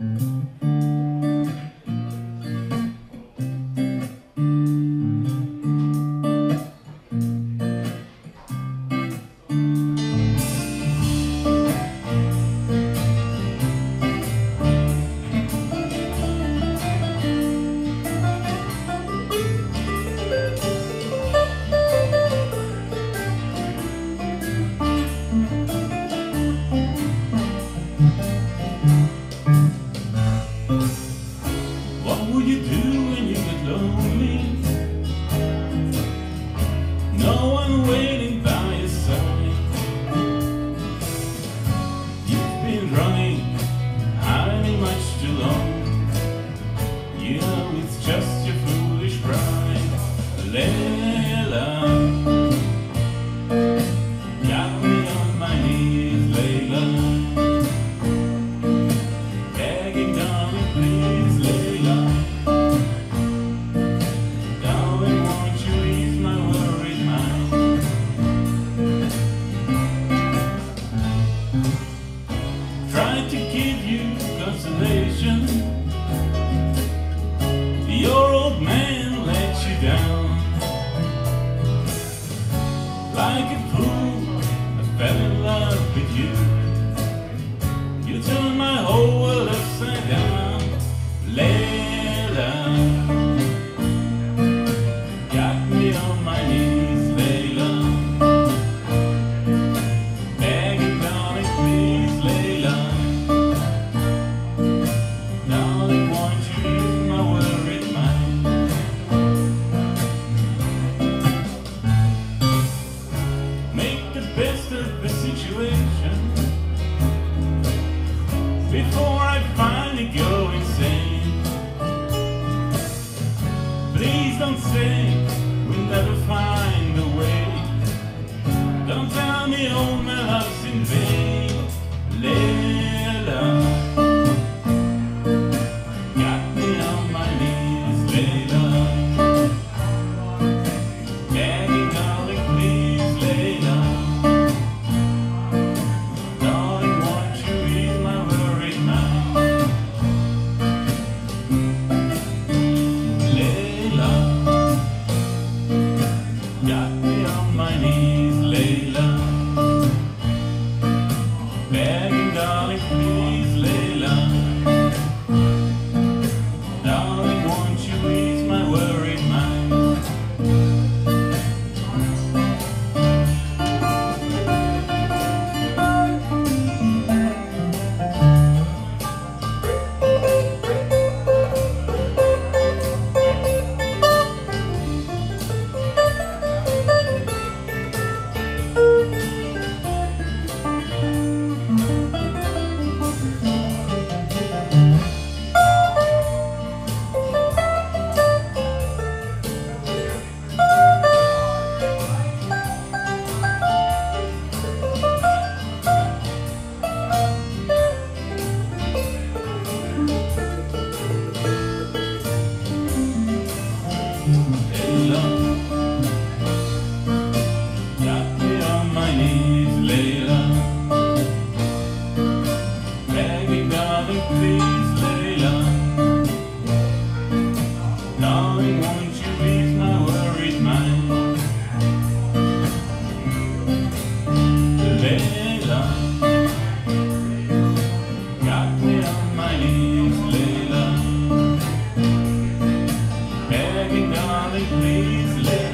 thank mm -hmm. you you do? I could prove I fell in love with you. Layla. Goddamn, my knees, Begging, darling, please,